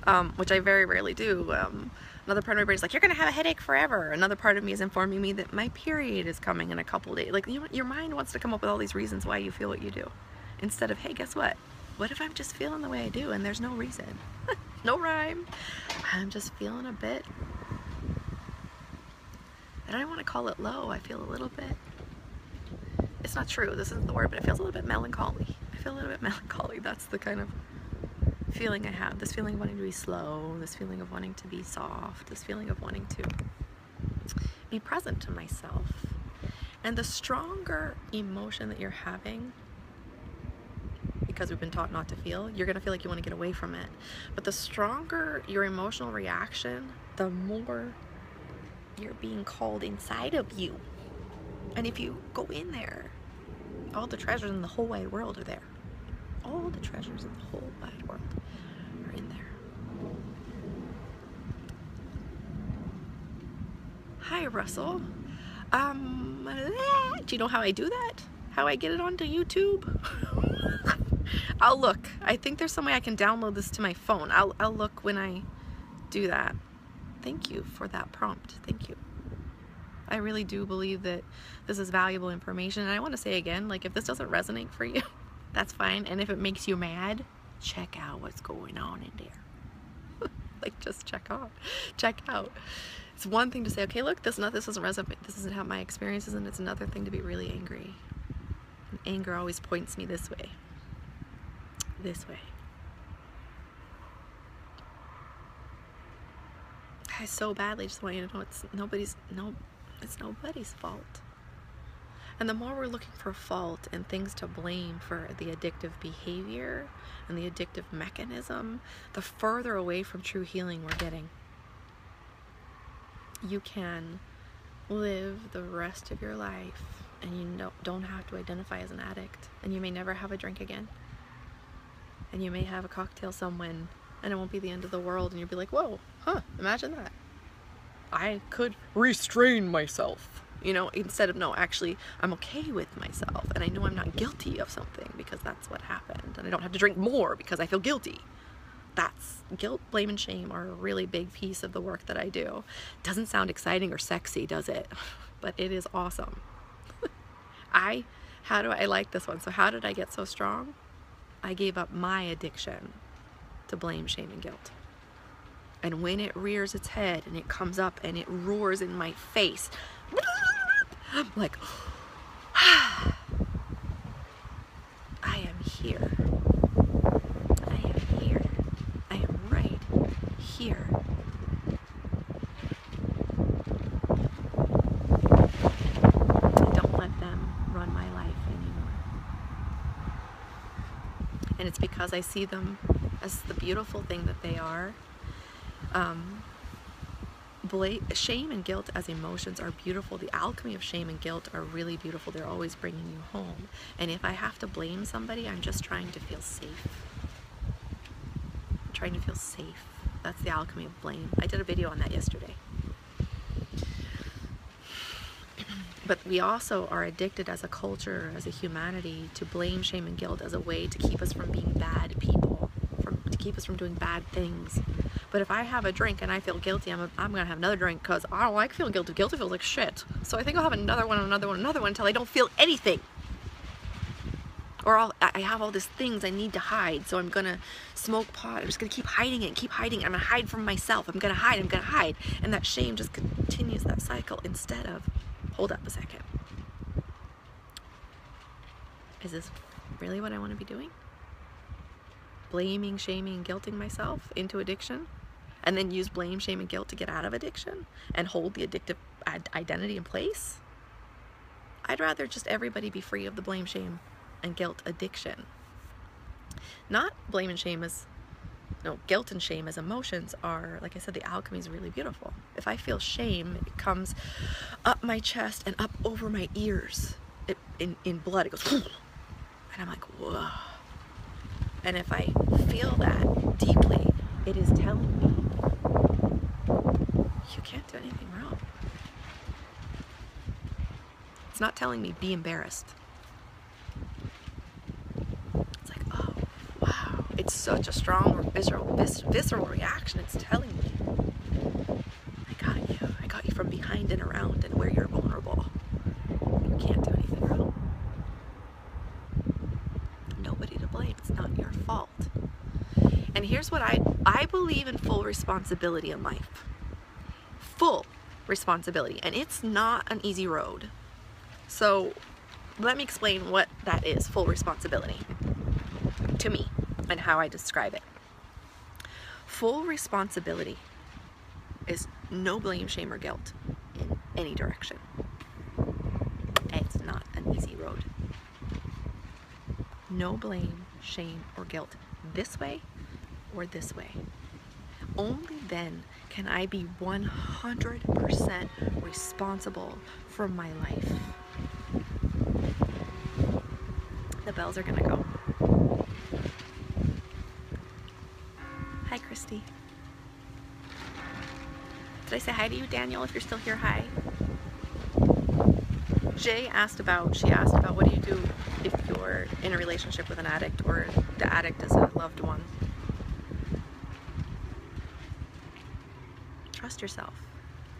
um, which I very rarely do. Um, another part of my brain is like, you're going to have a headache forever. Another part of me is informing me that my period is coming in a couple days. Like, you, your mind wants to come up with all these reasons why you feel what you do. Instead of, hey, guess what? What if I'm just feeling the way I do and there's no reason? *laughs* no rhyme. I'm just feeling a bit. I don't want to call it low. I feel a little bit. It's not true. This isn't the word, but it feels a little bit melancholy. I feel a little bit *laughs* melancholy. That's the kind of feeling I have, this feeling of wanting to be slow, this feeling of wanting to be soft, this feeling of wanting to be present to myself. And the stronger emotion that you're having, because we've been taught not to feel, you're going to feel like you want to get away from it. But the stronger your emotional reaction, the more you're being called inside of you. And if you go in there, all the treasures in the whole wide world are there all the treasures in the whole wide world are in there. Hi, Russell. Um, do you know how I do that? How I get it onto YouTube? *laughs* I'll look. I think there's some way I can download this to my phone. I'll, I'll look when I do that. Thank you for that prompt. Thank you. I really do believe that this is valuable information. And I want to say again, like if this doesn't resonate for you, *laughs* that's fine. And if it makes you mad, check out what's going on in there. *laughs* like just check out, check out it's one thing to say, okay, look, this not this doesn't resonate. This isn't how my experience is, and it's another thing to be really angry. And anger always points me this way. This way. I so badly just want you to know it's nobody's no, it's nobody's fault. And the more we're looking for fault and things to blame for the addictive behavior and the addictive mechanism, the further away from true healing we're getting. You can live the rest of your life and you don't have to identify as an addict and you may never have a drink again. And you may have a cocktail someone and it won't be the end of the world and you'll be like, whoa, huh, imagine that. I could restrain myself you know, instead of no, actually, I'm okay with myself and I know I'm not guilty of something because that's what happened and I don't have to drink more because I feel guilty. That's guilt, blame, and shame are a really big piece of the work that I do. Doesn't sound exciting or sexy, does it? *sighs* But it is awesome. *laughs* I, how do I like this one? So, how did I get so strong? I gave up my addiction to blame, shame, and guilt. And when it rears its head and it comes up and it roars in my face, I'm like, *sighs* I am here. I am here. I am right here. I don't let them run my life anymore. And it's because I see them as the beautiful thing that they are. Um, shame and guilt as emotions are beautiful. The alchemy of shame and guilt are really beautiful. They're always bringing you home. And if I have to blame somebody, I'm just trying to feel safe. I'm trying to feel safe. That's the alchemy of blame. I did a video on that yesterday. But we also are addicted as a culture, as a humanity, to blame, shame, and guilt as a way to keep us from being bad people, from, to keep us from doing bad things. But if I have a drink and I feel guilty, I'm, I'm gonna have another drink because I don't like feeling guilty. Guilty feels like shit. So I think I'll have another one, another one, another one until I don't feel anything. Or I'll, I have all these things I need to hide, so I'm gonna smoke pot. I'm just gonna keep hiding it, keep hiding it. I'm gonna hide from myself. I'm gonna hide, I'm gonna hide. And that shame just continues that cycle instead of, hold up a second. Is this really what I wanna be doing? Blaming, shaming, guilting myself into addiction? and then use blame, shame, and guilt to get out of addiction and hold the addictive identity in place. I'd rather just everybody be free of the blame, shame, and guilt addiction. Not blame and shame as no, guilt and shame as emotions are, like I said, the alchemy is really beautiful. If I feel shame, it comes up my chest and up over my ears it, in, in blood. It goes, *sniffs* and I'm like, whoa. And if I feel that deeply, it is telling me you can't do anything wrong. It's not telling me be embarrassed. It's like, oh, wow. It's such a strong visceral, vis visceral reaction. It's telling me, I got you. I got you from behind and around and where you're vulnerable. You can't do anything wrong. Nobody to blame. It's not your fault. And here's what I I believe in full responsibility in life full responsibility, and it's not an easy road. So, let me explain what that is full responsibility and how I describe it. Full responsibility is no blame, shame, or guilt in any direction. It's not an easy road. No blame, shame, or guilt this way or this way. Only then can I be 100% responsible for my life? The bells are gonna go. Hi, Did I say hi to you, Daniel? If you're still here, hi. Jay asked about, she asked about what do you do if you're in a relationship with an addict or the addict is a loved one. Trust yourself.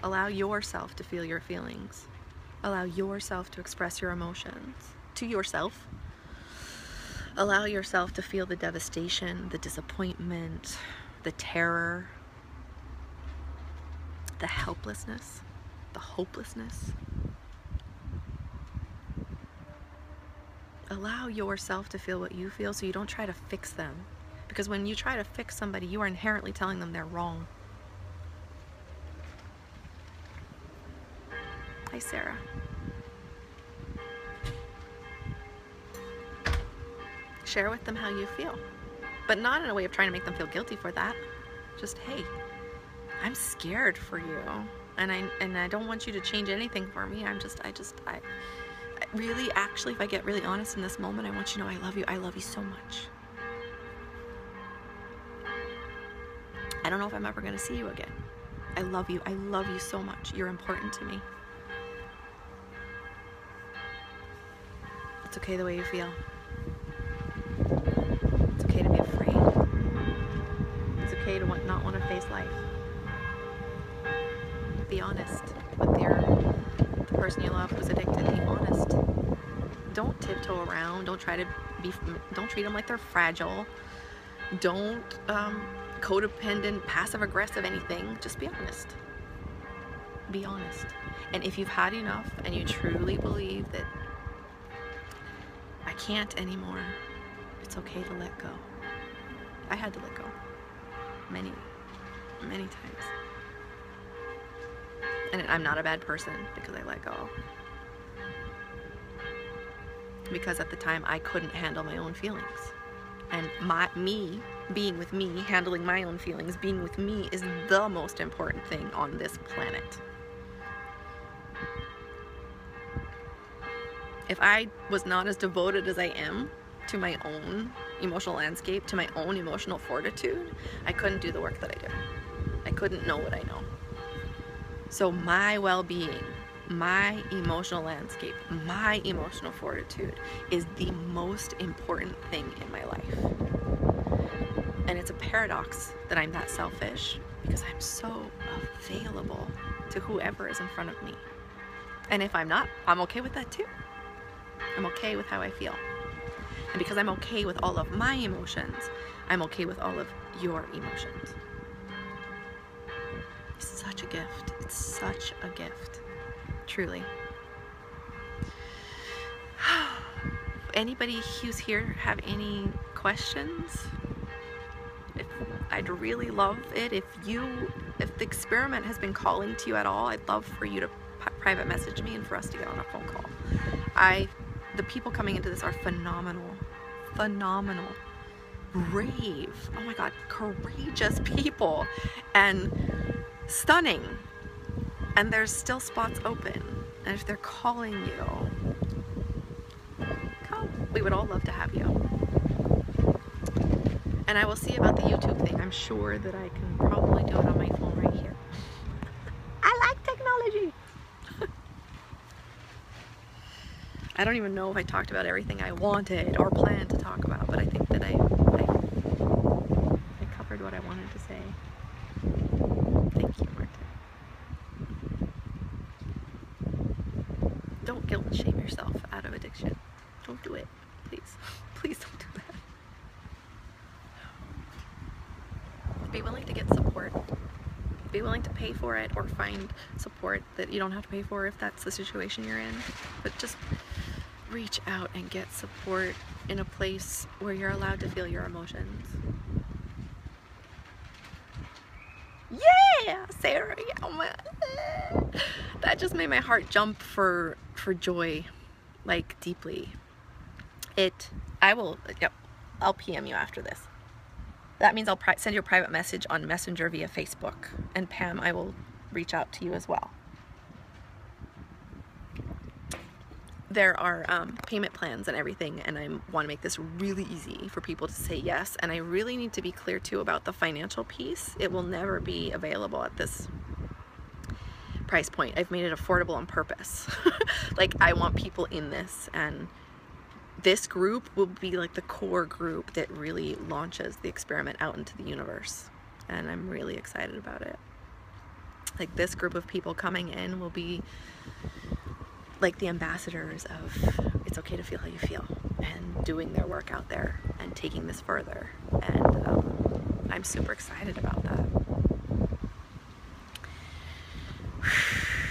Allow yourself to feel your feelings. Allow yourself to express your emotions to yourself. Allow yourself to feel the devastation, the disappointment, the terror, the helplessness, the hopelessness. Allow yourself to feel what you feel so you don't try to fix them. Because when you try to fix somebody, you are inherently telling them they're wrong. Hi, Sarah. Share with them how you feel but not in a way of trying to make them feel guilty for that. Just, hey, I'm scared for you, and I and I don't want you to change anything for me. I'm just, I just, I, I really, actually, if I get really honest in this moment, I want you to know I love you. I love you so much. I don't know if I'm ever going to see you again. I love you. I love you so much. You're important to me. It's okay the way you feel. It's okay to be afraid. It's okay to want, not want to face life. Be honest with your the person you love who's addicted. Be honest. Don't tiptoe around. Don't try to be. Don't treat them like they're fragile. Don't um, codependent, passive aggressive anything. Just be honest. Be honest. And if you've had enough and you truly believe that I can't anymore, it's okay to let go. I had to let go many, many times. And I'm not a bad person because I let go. Because at the time I couldn't handle my own feelings. And my me being with me, handling my own feelings, being with me is the most important thing on this planet. If I was not as devoted as I am to my own emotional landscape, to my own emotional fortitude, I couldn't do the work that I do. I couldn't know what I know. So, my well being, my emotional landscape, my emotional fortitude is the most important thing in my life. And it's a paradox that I'm that selfish because I'm so available to whoever is in front of me. And if I'm not, I'm okay with that too. I'm okay with how I feel. And because I'm okay with all of my emotions, I'm okay with all of your emotions. Such a gift. It's such a gift. Truly. *sighs* Anybody who's here have any questions? If, I'd really love it if you, if the experiment has been calling to you at all, I'd love for you to private message me and for us to get on a phone call. I the people coming into this are phenomenal. Phenomenal. Brave. Oh my God, courageous *laughs* people. And stunning. And there's still spots open. And if they're calling you, come. We would all love to have you. And I will see about the YouTube thing. I'm sure that I can probably do it on my phone right here. I like technology. *laughs* I don't even know if I talked about everything I wanted or planned to talk about, but I think that I, I, I covered what I wanted to say. Thank you, Marta. Don't guilt and shame yourself out of addiction. Don't do it. Please. *laughs* Please don't do that. Be willing to get support. Be willing to pay for it or find support that you don't have to pay for if that's the situation you're in. But just reach out and get support in a place where you're allowed to feel your emotions. Yeah, Sarah. Yeah, oh my, *laughs* that just made my heart jump for for joy, like deeply. It. I will. Yep. I'll PM you after this. That means I'll send you a private message on Messenger via Facebook, and Pam, I will reach out to you as well. there are um, payment plans and everything and I want to make this really easy for people to say yes and I really need to be clear too about the financial piece it will never be available at this price point I've made it affordable on purpose *laughs* like I want people in this and this group will be like the core group that really launches the experiment out into the universe and I'm really excited about it like this group of people coming in will be like the ambassadors of it's okay to feel how you feel and doing their work out there and taking this further. And um, I'm super excited about that.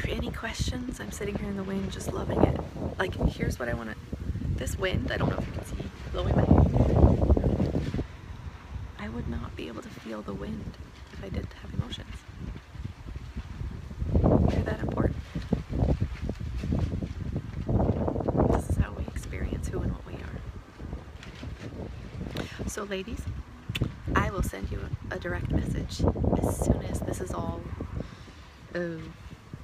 Any questions? I'm sitting here in the wind just loving it. Like, here's what I want to... This wind, I don't know if you can see blowing my hair. I would not be able to feel the wind if I didn't have emotions. They're that important. This is how we experience who and what we are. So ladies, I will send you a direct message as soon as this is all... Oh,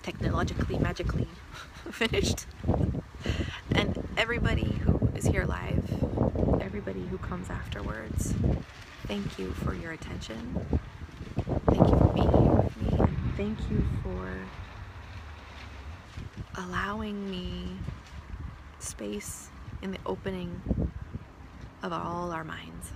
technologically, magically *laughs* finished. And everybody who is here live, everybody who comes afterwards, thank you for your attention. Thank you for being here with me, and thank you for allowing me space in the opening of all our minds.